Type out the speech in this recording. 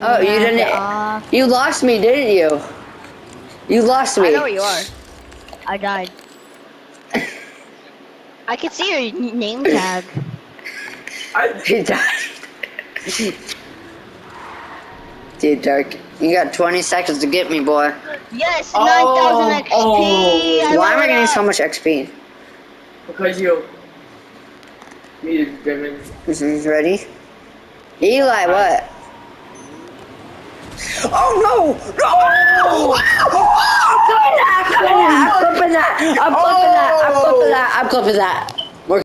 Oh, you didn't. Uh, You lost me, didn't you? You lost me. I know where you are. I died. I can see your name tag. He died. Dude, Dark, you got 20 seconds to get me, boy. Yes, Oh, 9,000 XP. oh. Why am I getting so much XP? Because you needed diamonds. Ready? Eli, what? Oh no! No! I'm clipping that! I'm clipping that! I'm clipping that! I'm clipping that! I'm clipping that!